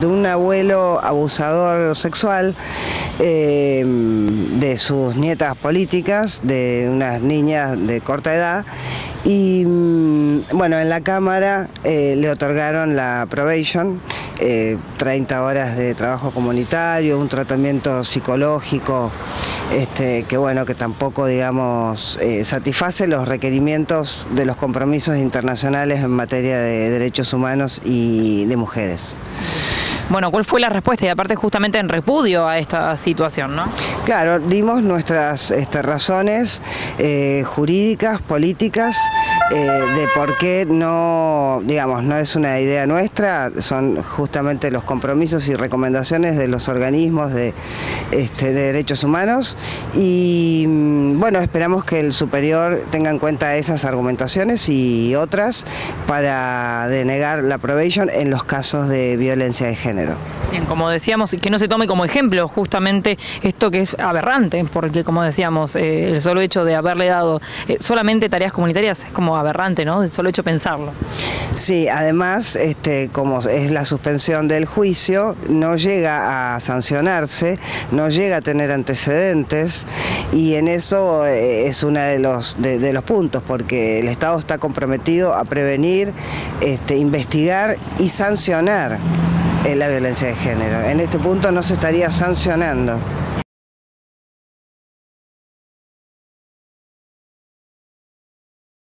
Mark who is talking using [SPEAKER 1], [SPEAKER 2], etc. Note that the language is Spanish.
[SPEAKER 1] de un abuelo abusador sexual eh, de sus nietas políticas, de unas niñas de corta edad. Y mm, bueno, en la Cámara eh, le otorgaron la probation, 30 eh, horas de trabajo comunitario, un tratamiento psicológico, este, que bueno, que tampoco, digamos, satisface los requerimientos de los compromisos internacionales en materia de derechos humanos y de mujeres.
[SPEAKER 2] Bueno, ¿cuál fue la respuesta? Y aparte justamente en repudio a esta situación, ¿no?
[SPEAKER 1] Claro, dimos nuestras este, razones eh, jurídicas, políticas, eh, de por qué no, digamos, no es una idea nuestra, son justamente los compromisos y recomendaciones de los organismos de, este, de derechos humanos y mm, bueno, esperamos que el superior tenga en cuenta esas argumentaciones y otras para denegar la probation en los casos de violencia de género.
[SPEAKER 2] Bien, como decíamos, que no se tome como ejemplo justamente esto que es aberrante, porque como decíamos, eh, el solo hecho de haberle dado eh, solamente tareas comunitarias es como aberrante, ¿no? Solo hecho pensarlo.
[SPEAKER 1] Sí, además, este, como es la suspensión del juicio, no llega a sancionarse, no llega a tener antecedentes y en eso eh, es uno de los, de, los puntos, porque el Estado está comprometido a prevenir, este, investigar y sancionar la violencia de género. En este punto no se estaría sancionando.